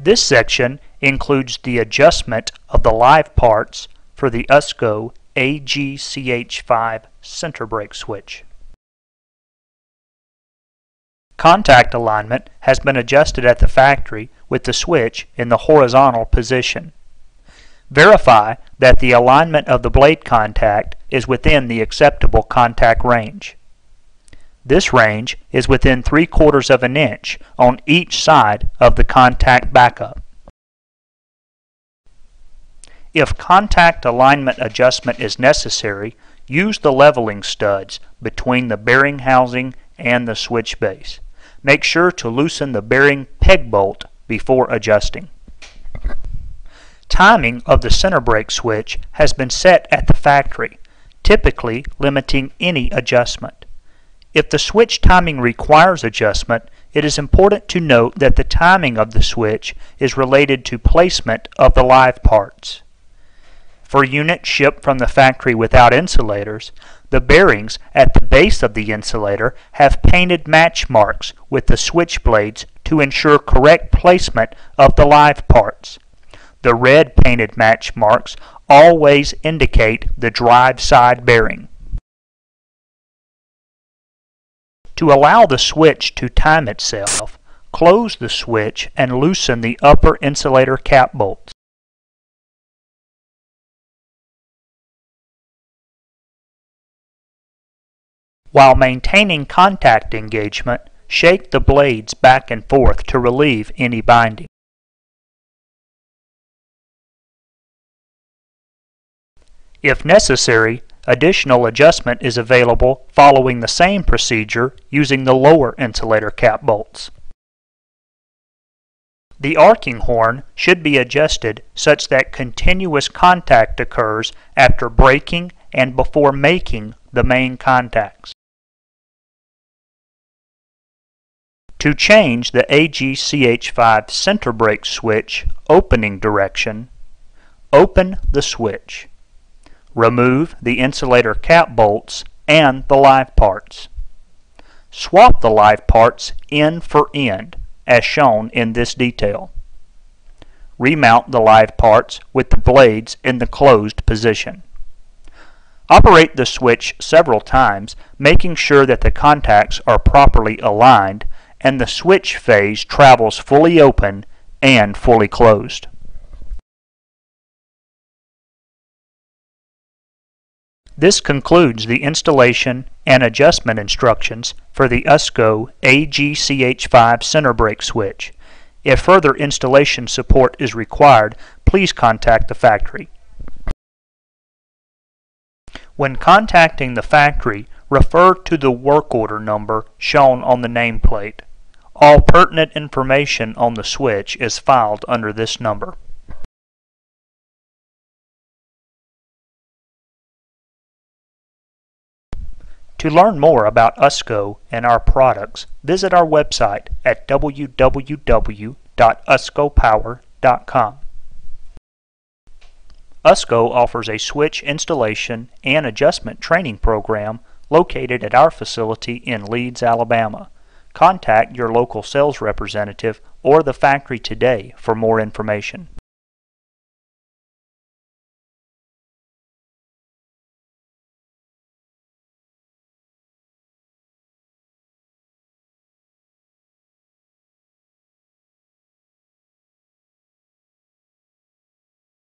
This section includes the adjustment of the live parts for the USCO AGCH5 center break switch. Contact alignment has been adjusted at the factory with the switch in the horizontal position. Verify that the alignment of the blade contact is within the acceptable contact range. This range is within 3 quarters of an inch on each side of the contact backup. If contact alignment adjustment is necessary, use the leveling studs between the bearing housing and the switch base. Make sure to loosen the bearing peg bolt before adjusting. Timing of the center break switch has been set at the factory, typically limiting any adjustment. If the switch timing requires adjustment, it is important to note that the timing of the switch is related to placement of the live parts. For units shipped from the factory without insulators, the bearings at the base of the insulator have painted match marks with the switch blades to ensure correct placement of the live parts. The red painted match marks always indicate the drive side bearing. To allow the switch to time itself, close the switch and loosen the upper insulator cap bolts. While maintaining contact engagement, shake the blades back and forth to relieve any binding. If necessary, additional adjustment is available following the same procedure using the lower insulator cap bolts. The arcing horn should be adjusted such that continuous contact occurs after breaking and before making the main contacts. To change the AGCH5 center break switch opening direction, open the switch. Remove the insulator cap bolts and the live parts. Swap the live parts end for end as shown in this detail. Remount the live parts with the blades in the closed position. Operate the switch several times, making sure that the contacts are properly aligned and the switch phase travels fully open and fully closed. This concludes the installation and adjustment instructions for the USCO AGCH5 center break switch. If further installation support is required, please contact the factory. When contacting the factory, refer to the work order number shown on the nameplate. All pertinent information on the switch is filed under this number. To learn more about USCO and our products, visit our website at www.uscopower.com. USCO offers a switch installation and adjustment training program located at our facility in Leeds, Alabama. Contact your local sales representative or the factory today for more information.